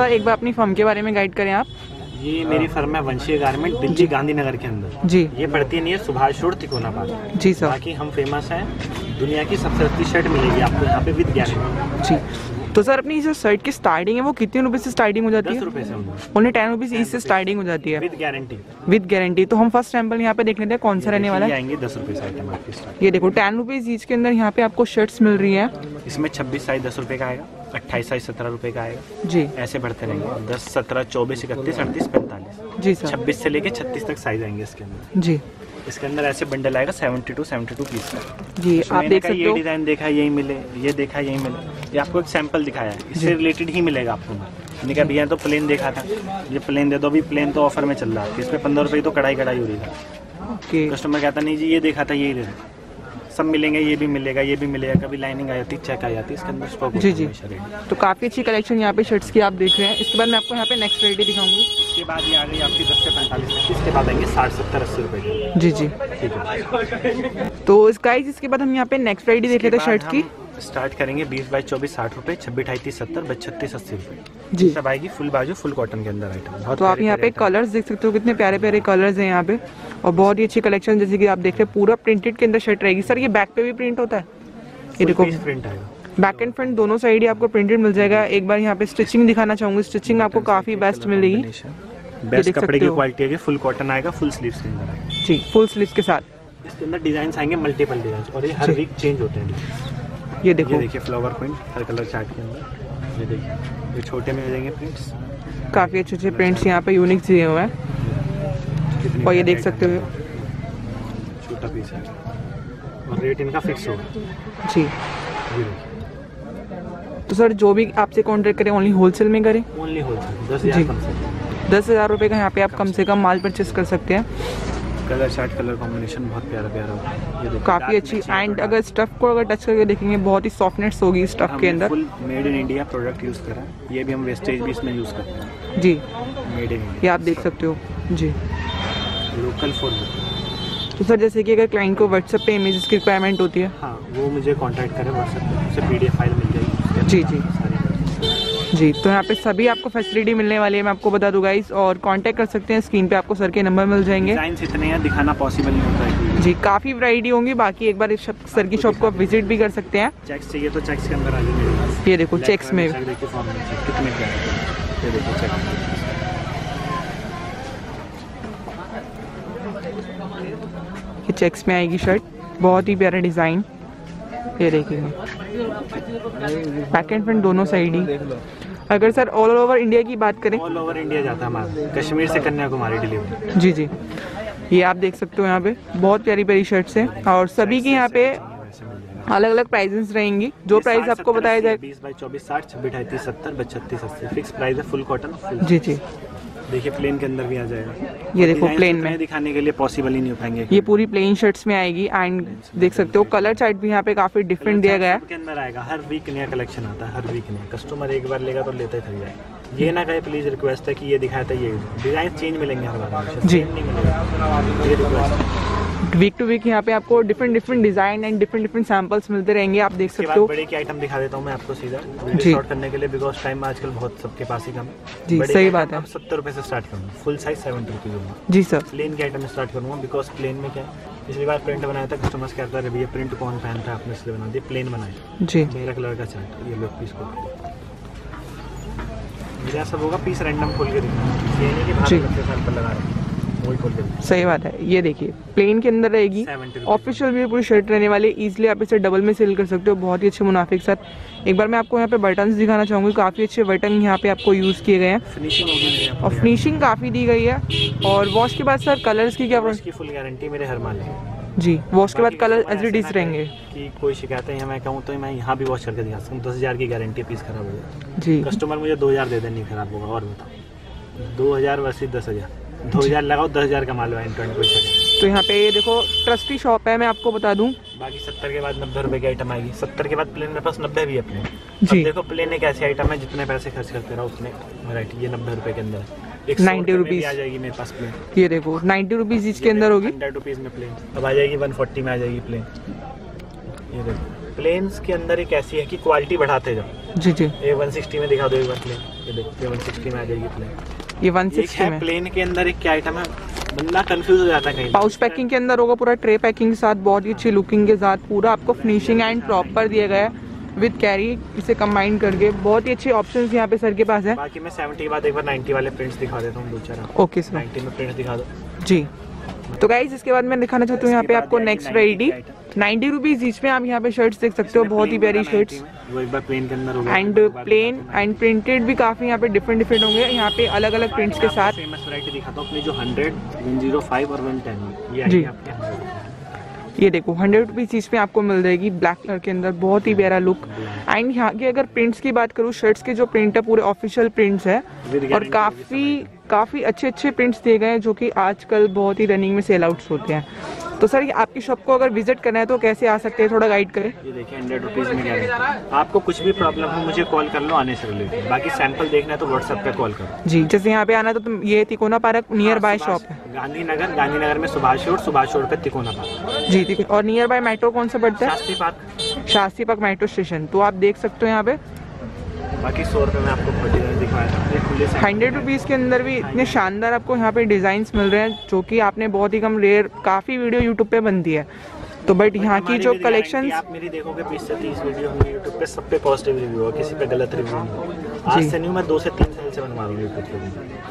Sir एक बार अपनी firm के बारे में गाइड करें आप। ये मेरी फर्म है वंशी गारमेंट दिल्ली गांधीनगर के अंदर। जी। ये पड़ती है near Subhash road Tikona park जी सर। बाकी हम फ़ेमस हैं। दुनिया की सबसे अच्छी शर्ट मिलेगी आपको यहाँ पे विद गारंटी जी। तो सर अपनी जो शर्ट की स्टार्टिंग है वो कितने रुपए से स्टार्टिंग हो जाती है? ओनली टेन रुपीज़ ईच से स्टार्टिंग हो जाती है। विद गारंटी विद गारंटी तो हम फ़र्स्ट सैंपल यहाँ पे देख लेते हैं कौन सा रहने वाला है। दस रुपए ये देखो टेन रुपीज़ ईच के अंदर यहाँ पे आपको शर्ट्स मिल रही है। इसमें छब्बीस साइज़ दस रुपए का आएगा अट्ठाईस साइज़ सत्रह रुपए का आएगा। जी। ऐसे बढ़ते रहेंगे। दस सत्रह चौबीस इकतीस अड़तीस पैंतालीस। जी सर। छब्बीस से लेके छत्तीस तक साइज़ आएँगे इसके अंदर। जी। इसके अंदर ऐसे बंडल आएगा seventy two seventy two piece का। जी उसमें आप देख सकते हो। ये डिज़ाइन देखा यही मिले ये देखा यही मिले। ये आपको एक सैंपल दिखाया है। इससे रिलेटेड ही मिलेगा आपको। मैंने कहा भैया तो प्लेन देखा था। ये प्लेन दे दो अभी प्लेन तो ऑफ़र में चल रहा है। इसमें पंद्रह रुपये तो कढ़ाई कढ़ाई हो रही है। कस्टमर कहता नहीं जी ये देखा था यही दे दो। सब मिलेंगे ये भी मिलेगा ये भी मिलेगा। कभी लाइनिंग आ जाती चेक आ जाती इसके अंदर स्टॉक जी, जी। तो काफ़ी अच्छी कलेक्शन यहाँ पे शर्ट्स की आप देख रहे हैं। इसके बाद मैं आपको यहाँ पे नेक्स्ट वैरायटी दिखाऊँगी। इसके बाद ये आ गई आपकी दस से पैंतालीस तक इसके बाद आएँगे साठ सत्तर अस्सी रुपए जी जी। ठीक है। तो इसका इसके बाद हम यहाँ पे नेक्स्ट वैरायटी देख लेते हैं शर्ट की। स्टार्ट करेंगे बीस बाई चौबीस साठ रुपए छब्बीस अठाई तीस सत्तर छत्तीस अस्सी रुपए। जी। सब आएगी फुल बाजू फुल कॉटन के अंदर आइटम तो आप यहाँ पे। कलर्स देख सकते हो कितने प्यारे प्यारे कलर्स हैं यहाँ पे। और बहुत ही अच्छी कलेक्शन जैसे कि आप देख रहे हैं पूरा प्रिंटेड के अंदर शर्ट रहेगी। सर ये बैक पे भी प्रिंट होता है? ये देखो। piece आएगा। बैक एंड फ्रंट दोनों साइड ही आपको प्रिंटेड मिल जाएगा। एक बार यहाँ पे स्टिचिंग दिखाना चाहूँगी। स्टिचिंग आपको काफ़ी बेस्ट मिलेगी। बेस्ट कपड़े की क्वालिटी आएगी फुल कॉटन आएगा फुल स्लीव्स के अंदर जी फुल स्लीव के साथ। इसके अंदर डिज़ाइन आएँगे मल्टीपल डिज़ाइन और ये हर वीक चेंज होते हैं। ये ये देखो देखिए फ्लावर प्रिंट हर कलर चार्ट के अंदर। ये देखिए ये छोटे में जाएँगे प्रिंट्स काफ़ी अच्छे अच्छे प्रिंट्स यहाँ पे यूनिक दिए हुए हैं। और ये देख सकते हो? छोटा पीस है। और रेट इनका फिक्स होगा जी। तो सर जो भी आपसे कॉन्टेक्ट करें ओनली होलसेल में करें? ओनली होलसेल दस हज़ार दस हज़ार रुपये का यहाँ पे आप कम से कम माल परचेस कर सकते हैं। कलर चार्ट कलर कॉम्बिनेशन बहुत प्यारा प्यारा ये देखिए काफ़ी अच्छी एंड अगर स्टफ़ को अगर टच करके देखेंगे बहुत ही सॉफ्टनेस होगी स्टफ़ के अंदर। Full made in India product use करा। है ये भी हम वेस्टेज भी इसमें यूज़ करते हैं। जी। मेड इन ये आप देख सकते हो। जी। लोकल फॉर तो सर जैसे कि अगर क्लाइंट को व्हाट्सएप पे इमेजेस की रिक्वायरमेंट होती है। हाँ वो मुझे कांटेक्ट करें व्हाट्सएप पे। उसे पीडीएफ फ़ाइल मिल जाएगी। जी, जी। जी तो यहाँ पे सभी आपको फैसिलिटी मिलने वाली है मैं आपको बता दूँगा इस और कांटेक्ट कर सकते हैं स्क्रीन पे आपको सर के नंबर मिल जाएँगे। इतने हैं दिखाना पॉसिबल नहीं होता है। जी काफ़ी वैरायटी होंगी बाकी एक बार इस सर की शॉप को आप विज़िट भी कर सकते हैं। चेक्स चाहिए तो चेक्स के अंदर आ ये देखो चेक्स में। चेक में ये चेक्स में आएगी शर्ट बहुत ही प्यारा डिज़ाइन ये देखिए। बैक एंड फ्रंट दोनों साइड ही। अगर सर ऑल ओवर इंडिया की बात करें। ऑल ओवर इंडिया जाता है हमारा कश्मीर से कन्याकुमारी डिलीवरी जी जी। ये आप देख सकते हो यहाँ पे। बहुत प्यारी प्यारी शर्ट्स हैं और सभी के यहाँ पे अलग अलग प्राइजेस रहेंगी। जो प्राइस आपको बताया जाए बीस बाई चौबीस साठ छब्बीस अड़तीस सत्तर बस अस्सी। फिक्स प्राइस है फुल कॉटन जी जी। देखिए प्लेन के अंदर भी आ जाएगा। ये देखो प्लेन में। दिखाने के लिए पॉसिबल ही नहीं हो पाएँगे। ये पूरी प्लेन शर्ट्स में आएगी एंड देख सकते हो कलर चार्ट भी यहाँ पे काफ़ी डिफरेंट दिया गया है। के अंदर आएगा हर वीक नया कलेक्शन आता है हर वीक नया। कस्टमर एक बार लेगा तो लेते ही जाएगा। ये ना कहे प्लीज़ रिक्वेस्ट है कि ये दिखाया था ये। डिज़ाइन चेंज मिलेंगे हर बार। जी। नहीं मिलेगा। वीक टू वीक यहाँ पे आपको different different design and different different samples मिलते रहेंगे आप देख सकते हो। बड़े की आइटम दिखा देता हूँ मैं आपको सीधा जी। शॉर्ट करने के लिए बिकॉज़ टाइम आजकल बहुत सबके पास ही कम है। जी, सही बात है। सत्तर रुपए से स्टार्ट करूँगा फुल साइज़ सेवेंटी रुपीज़ जी सर प्लेन के आइटम स्टार्ट करूँगा बिकॉज़ प्लेन में क्या है पिछली बार प्रिंट बनाया था कस्टमर्स कहता है भैया प्रिंट कौन पहनता है आपने इसलिए बना दिया प्लेन बनाया। जी। मेरा कलर का चार्ट ये लोग पीस को। मेरा सब होगा पीस रैंडम खोल के दिखा ये नहीं कि पर लगा रहे सही बात है। ये देखिए प्लेन के अंदर रहेगी। ऑफिशियल भी पूरी शर्ट रहने वाली इजीली आप इसे डबल में सेल कर सकते हो। बहुत ही अच्छे मुनाफे के साथ। एक बार मैं आपको यहाँ पे बटन्स दिखाना चाहूँगी। काफ़ी अच्छे बटन यहाँ पे आपको यूज़ किए गए हैं। और फिनिशिंग काफ़ी दी गई है। और वॉश के बाद सर कलर्स की क्या फुल गारंटी मेरे हर माल जी वॉश के बाद कलर एज इट इज़ रहेंगे। कि कोई शिकायत है मैं कहूँ तो मैं यहाँ भी वॉश करके दिखा सकता हूँ। दस हज़ार की गारंटी पीस खराब हो जाए जी। कस्टमर मुझे दो हज़ार दे दे नहीं खराब होगा। और बताओ। दो हज़ार वर्सेज दस हज़ार। दो हज़ार लगाओ दस हज़ार का लो इंटरनेट कोई शिकायत तो यहाँ पे ये देखो ट्रस्टी शॉप है मैं आपको बता दूँ। बाकी सत्तर के बाद नब्बे रुपए की आइटम आएगी। सत्तर के बाद प्लेन मेरे पास नब्बे भी है प्लेन जी। देखो प्लेन एक ऐसी आइटम है जितने पैसे खर्च करते रहो उतने वैरायटी ये नब्बे रुपए के अंदर। है एक 90 आ जाएगी मेरे पास प्लेन ये देखो नाइन्टी रुपीज़ ईच के अंदर होगी। हंड्रेड रुपीज़ में प्लेन अब आ जाएगी वन फोर्टी में आ जाएगी प्लेन ये देखो प्लेन्स के अंदर एक ऐसी है कि क्वालिटी बढ़ाते जाओ। जी जी। ये 160 में दिखा दो एक बार प्लेन ये देखो ये 160 में आ जाएगी प्लेन ये 160 है में। प्लेन के अंदर एक क्या आइटम है? बंदा कंफ्यूज हो जाता है कहीं। पाउच पैकिंग के अंदर होगा पूरा ट्रे पैकिंग के साथ बहुत ही अच्छी लुकिंग के साथ पूरा आपको फिनिशिंग एंड प्रॉपर दिया गया है विद कैरी इसे कंबाइन करके। बहुत ही अच्छे ऑप्शन यहाँ पे सर के पास है। बाकी मैं 70 के बाद एक बार 90 वाले प्रिंट्स दिखा देता हूँ दो ओके सर 90 में प्रिंट्स दिखा दो। जी। तो गाइज़ इसके बाद मैं दिखाना चाहता हूँ यहाँ पे आपको नेक्स्ट 90 वैरायटी की नाइन्टी रुपीज़ ईच में आप यहाँ पे शर्ट्स देख सकते हो बहुत ही प्यारी वाला 90 shirts and plain and printed भी काफ़ी यहाँ पे डिफरेंट डिफरेंट होंगे। यहाँ पे अलग अलग प्रिंट्स के साथ। फ़ेमस वैरायटी दिखाता हूँ अपनी जो 100 105 और 110 ये जी। आएगी आपके 100 ये देखो हंड्रेड रुपीज़ ईच में आपको मिल जाएगी ब्लैक कलर के अंदर बहुत ही प्यारा लुक एंड यहाँ की अगर प्रिंट्स की बात करूँ शर्ट्स के जो प्रिंट है पूरे ऑफिशियल प्रिंट्स है। और काफ़ी काफ़ी अच्छे अच्छे प्रिंट्स दिए गए हैं जो कि आजकल बहुत ही रनिंग में सेल आउट्स होते हैं। तो सर ये आपकी शॉप को अगर विज़िट करना है तो कैसे आ सकते हैं? थोड़ा गाइड करें। ये देखिए हंड्रेड रुपीज़ में गारंटी आपको कुछ भी प्रॉब्लम हो मुझे कॉल कर लो आने से रिलेटेड। बाकी सैंपल देखना है तो व्हाट्सएप पे कॉल करो। जी जैसे यहाँ पे आना है तो तुम ये तिकोना पार्क नियर बाय शॉप है। गांधीनगर गांधीनगर में सुभाष रोड सुभाष रोड पे तिकोना पार्क। जी ठीक और नियर बाय मेट्रो कौन सा पड़ता है? Shastri park. Shastri park metro station तो आप देख सकते हो यहाँ पे। बाकी सौ रुपये में आपको दिखाया। हंड्रेड रुपीज़ के अंदर भी इतने शानदार आपको यहाँ पे डिज़ाइन मिल रहे हैं जो कि आपने बहुत ही कम रेयर काफ़ी वीडियो यूट्यूब पे बनती है। तो बट यहाँ की जो कलेक्शन आप मेरी देखोगे बीस से तीस वीडियो होंगे यूट्यूब पे सब पे पॉजिटिव रिव्यू है किसी पे गलत रिव्यू नहीं होगा। आज। से नहीं मैं दो से तीन साल से बनवा रहा हूँ यूट्यूब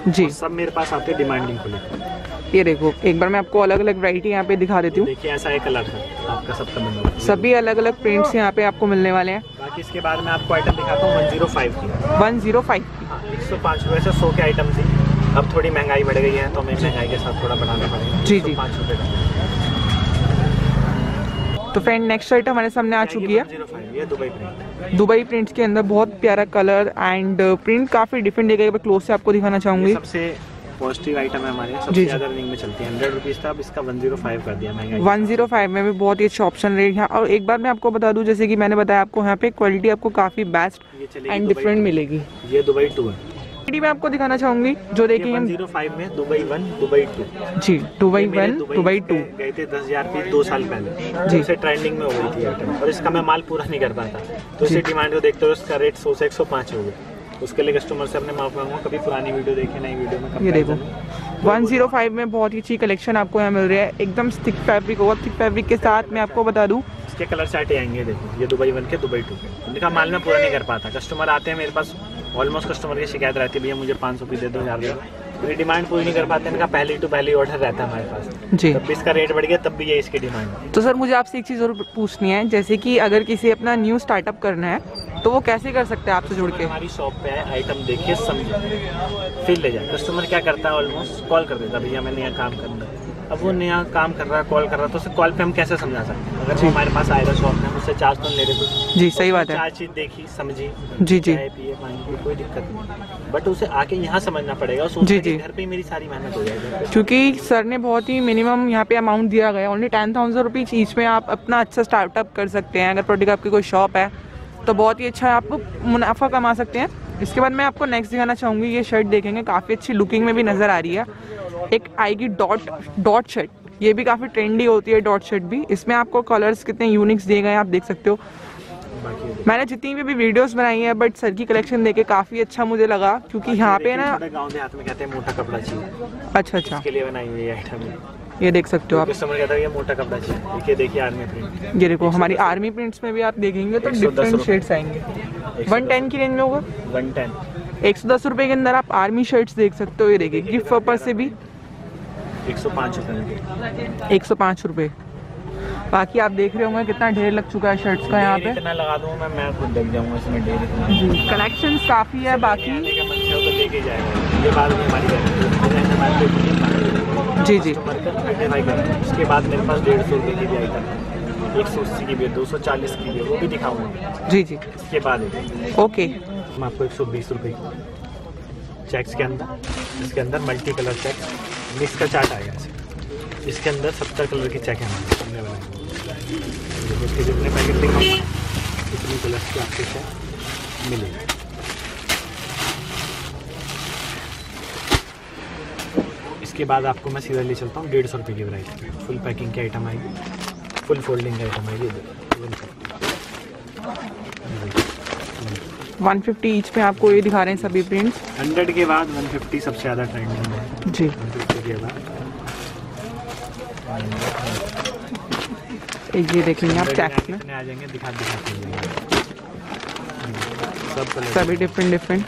पे जी। सब मेरे पास आते डिमांडिंग को लेकर ये देखो एक बार मैं आपको अलग अलग वैरायटी यहाँ पे दिखा देती हूँ। देखिए ऐसा एक कलर है आपका सबका बंदा सभी अलग अलग प्रिंट्स यहाँ पे आपको मिलने वाले हैं। बाकी इसके बाद मैं आपको आइटम दिखाता हूँ वन ज़ीरो फाइव की। वन ज़ीरो फाइव एक सौ पाँच रुपये से सौ के आइटम थी। अब थोड़ी महँगाई बढ़ गई है तो हमें महँगाई के साथ थोड़ा बढ़ाना पड़ेगा। जी, जी। पाँच रुपये का। तो फ्रेंड नेक्स्ट आइटम हमारे सामने आ चुकी है। दुबई प्रिंट दुबई प्रिंट्स के अंदर बहुत प्यारा कलर एंड प्रिंट काफ़ी डिफरेंट है क्लोज से आपको दिखाना चाहूँगी। सबसे पॉजिटिव आइटम है हमारे सबसे ज़्यादा रनिंग में चलती है। हंड्रेड रुपीज़ था अब इसका वन ज़ीरो फाइव कर दिया महँगाई। वन ज़ीरो फाइव में भी बहुत ही अच्छा ऑप्शन रहे यहाँ और एक बार मैं आपको बता दूँ जैसे कि मैंने बताया आपको यहाँ पे क्वालिटी आपको काफ़ी बेस्ट एंड डिफरेंट मिलेगी। ये दुबई टू है। क्वालिटी मैं आपको दिखाना चाहूँगी जो वन हम ज़ीरो फाइव में दुबई वन दुबई टू जी दुबई वन दुबई टू गए थे दस हज़ार पीस दो साल पहले। जी। से ट्रेंडिंग में हो गई थी आइटम और इसका मैं माल पूरा नहीं कर पाता। तो। इसी डिमांड को देखते हुए उसका रेट सौ से एक सौ पाँच हो गया। उसके लिए कस्टमर से अपने माफ़ मांगूँगा कभी पुरानी वीडियो देखे नई वीडियो में ये देखो। comparison। वन ज़ीरो फाइव में बहुत ही अच्छी कलेक्शन आपको यहाँ मिल रही है। एकदम थिक फैब्रिक होगा। थिक फैब्रिक के साथ मैं आपको बता दूँ। इसके कलर चार्ट आएँगे देखो। ये दुबई वन के दुबई टू के। इनका माल मैं पूरा नहीं कर पाता। कस्टमर आते हैं मेरे पास ऑलमोस्ट कस्टमर की शिकायत रहती है भैया मुझे पाँच सौ पीस दे दो हज़ार मेरी डिमांड पूरी नहीं कर पाते। इनका पहले टू पहले ऑर्डर रहता है हमारे पास। जी। तब इसका रेट बढ़ गया तब भी ये इसकी डिमांड तो सर मुझे आपसे एक चीज़ और पूछनी है। जैसे कि अगर किसी अपना न्यू स्टार्टअप करना है तो वो कैसे कर सकते हैं आपसे जुड़ के? हमारी शॉप पे है आइटम देखिए समझे। फिर ले जाए। कस्टमर क्या करता है ऑलमोस्ट कॉल कर देता भैया मैं नया काम करना है। अब वो नया काम कर रहा है कॉल कर रहा है तो उसे कॉल पे हम कैसे समझा सकते हैं? अगर हमारे पास आएगा शॉप में उससे चार्ज तो ले रहे जी सही बात है। चार चीज़ देखी समझी। जी जी। पिए पानी कोई दिक्कत नहीं। बट उसे आके यहाँ समझना पड़ेगा जी, जी। घर पे ही मेरी सारी मेहनत हो जाएगी। क्योंकि सर ने बहुत ही मिनिमम यहाँ पे अमाउंट दिया गया only ten thousand rupees each में आप अपना अच्छा स्टार्टअप कर सकते हैं। अगर प्रोडक्ट आपकी कोई शॉप है तो बहुत ही अच्छा आप मुनाफा कमा सकते हैं। इसके बाद मैं आपको नेक्स्ट दिखाना चाहूँगी ये शर्ट देखेंगे काफ़ी अच्छी लुकिंग में भी नज़र आ रही है। एक आएगी डॉट डॉट शर्ट ये भी काफ़ी ट्रेंडी होती है डॉट शर्ट भी। इसमें आपको कलर्स कितने यूनिक्स दिए गए हैं आप देख सकते हो। मैंने जितनी भी, भी वीडियोस बनाई है बट सर की कलेक्शन देखे काफ़ी अच्छा मुझे लगा क्योंकि यहाँ पे ना गाँव देहात में कहते हैं मोटा कपड़ा चाहिए। अच्छा अच्छा। इसके लिए बनाई हुई आइटम है ये देख सकते हो आप। कस्टमर कहता है ये मोटा कपड़ा चाहिए। देखिए देखिए आर्मी प्रिंट ये देखो हमारी आर्मी प्रिंट्स में भी आप देखेंगे तो डिफरेंट रुपए। शेड्स आएँगे। वन टेन की रेंज में होगा? वन टेन एक सौ दस रुपए के अंदर आप आर्मी शर्ट्स देख सकते हो ये देखिए गिफ्ट पर्पज से भी। एक सौ पाँच रुपये में एक सौ पाँच रुपये बाकी आप देख रहे होंगे कितना ढेर लग चुका है शर्ट्स का यहाँ पे। इतना लगा दूँ मैं मैं खुद देख जाऊँगा इसमें ढेर कलेक्शन काफ़ी है बाकी। ये बात हमारी जी जी। उसके बाद मेरे पास डेढ़ सौ रुपये की भी आइटम एक सौ अस्सी की भी दो सौ चालीस की भी वो भी दिखाऊँगा। जी जी। इसके बाद ओके। मैं आपको एक सौ बीस रुपये चेक्स के अंदर इसके अंदर मल्टी कलर चेक्स मिक्स का चार्ट आएगा इसके अंदर सत्तर कलर की चेक है। हमने बनाई जितने पैकेट दिखाऊँगा इतनी कलर की आपको चेक मिलेगी। इसके बाद आपको मैं सीधा ले चलता हूँ डेढ़ सौ रुपये की वराइटी फुल पैकिंग की आइटम आएगी फुल फोल्डिंग की आइटम आएगी। ये देखो। 150 ईच में आपको ये दिखा रहे हैं सभी प्रिंट्स हंड्रेड के बाद 150 सबसे ज़्यादा ट्रेंडिंग है। जी। 150 के बाद। ये देखेंगे आप 100 में आ जाएँगे दिखा दिखा सब सभी डिफरेंट डिफरेंट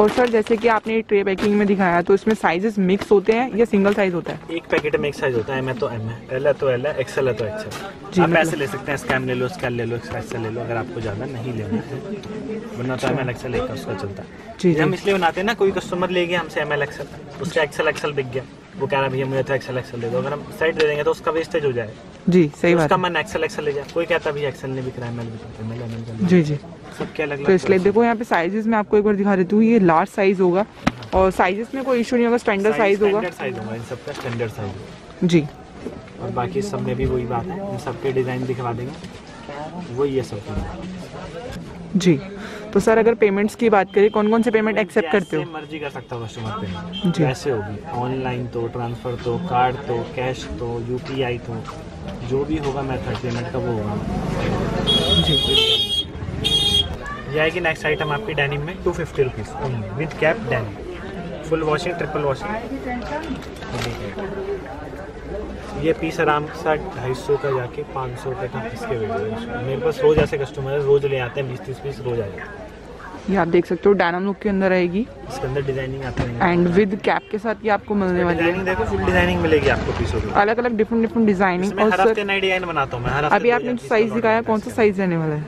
और सर जैसे कि आपने ट्रे पैकिंग में दिखाया तो इसमें साइजेस मिक्स होते हैं या सिंगल साइज़ होता है? एक पैकेट में एक साइज़ होता है एम है तो एम है एल है तो एल है एक्सएल है तो एक्सएल जी, आप मतलब- ऐसे ले सकते हैं स्कैम ले लो स्कैन ले लो एक्सएल ले लो अगर आपको ज़्यादा नहीं लेना है। वरना तो एम एल एक्सएल एक उसका चलता है। जी हम इसलिए बनाते हैं ना कोई कस्टमर ले गया हमसे एम एल एक्सएल उसका एक्सएल एक्सएल बिक गया। वो कह रहा है भैया मुझे तो एक्सएल एक्सएल दे दो। अगर हम साइड दे देंगे तो उसका वेस्टेज हो जाएगा जी सही बात उसका मन एक्सएल एक्सएल ले जाए। कोई कहता भैया एक्सएल नहीं बिक रहा है एम एल बिक रहा है एम एल जी जी। सबके अलग तो इसलिए देखो यहाँ पे साइजेस में आपको एक बार दिखा देती हूँ ये लार्ज साइज़ होगा। और साइजेस में कोई इशू नहीं होगा स्टैंडर्ड साइज़ होगा। स्टैंडर्ड साइज़ होगा इन सबका स्टैंडर्ड साइज़ जी। और बाकी सब में भी वही बात है इन सबके डिज़ाइन दिखवा देंगे। वही है सब जी। तो सर अगर पेमेंट्स की बात करें कौन कौन से पेमेंट एक्सेप्ट करते हो? मर्ज़ी कर सकता हो कस्टमर पे जी। जैसे होगी। ऑनलाइन तो ट्रांसफ़र तो कार्ड तो कैश तो यूपीआई तो जो भी होगा मेथड पेमेंट का वो होगा। जी। ये आएगी नेक्स्ट आइटम आपकी डेनिम में two fifty rupees only with cap denim full washing triple washing ये पीस आराम से ढाई सौ का जाके पाँच सौ रुपये का इसके वीडियो मेरे पास रोज़ ऐसे कस्टमर है रोज़ ले आते हैं बीस तीस पीस रोज़ आ जाते हैं। ये आप देख सकते हो डायनाम लुक के अंदर आएगी। इसके अंदर डिज़ाइनिंग आती रहेंगे एंड विद कैप के साथ ये आपको मिलने वाली है डिज़ाइनिंग देखो फुल डिज़ाइनिंग मिलेगी आपको पीसों की। अलग अलग डिफरेंट डिफरेंट डिज़ाइनिंग और हर हफ़्ते सर नई डिज़ाइन बनाता हूँ मैं हर अभी आपने जो साइज़ दिखाया कौन सा साइज़ रहने वाला है?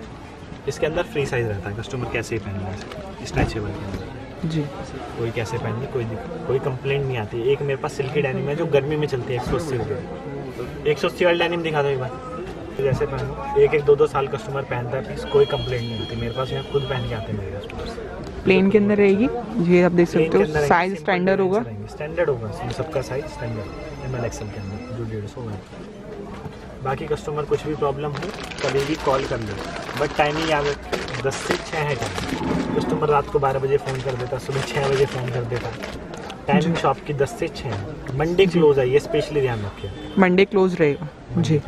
इसके। अंदर फ्री साइज़ रहता है कस्टमर कैसे ही? पहनना है स्ट्रेचेबल के अंदर जी। कोई कैसे पहननी कोई कोई कंप्लेंट नहीं आती। एक मेरे पास सिल्की डेनिम है जो गर्मी में चलती है एक सौ अस्सी रुपये एक सौ अस्सी वाली डेनिम दिखा दो एक बार। तो जैसे पहनो एक एक दो दो साल कस्टमर पहनता है प्लीज़ कोई कंप्लेंट नहीं आती। मेरे पास यहाँ खुद पहन के आते हैं मेरे कस्टमर प्लेन के अंदर रहेगी? ये आप देख सकते हो। साइज़ स्टैंडर्ड होगा। स्टैंडर्ड होगा सबका size standard M L XL के अंदर जो डेढ़ सौ होगा बाकी कस्टमर कुछ भी प्रॉब्लम हो कभी भी कॉल कर ले। बट टाइमिंग याद रखें दस से छः है टाइम कस्टमर रात को बारह बजे फ़ोन कर देता सुबह छः बजे फ़ोन कर देता। टाइमिंग शॉप की दस से छः है। मंडे क्लोज है ये स्पेशली ध्यान रखिए। मंडे क्लोज रहेगा। जी।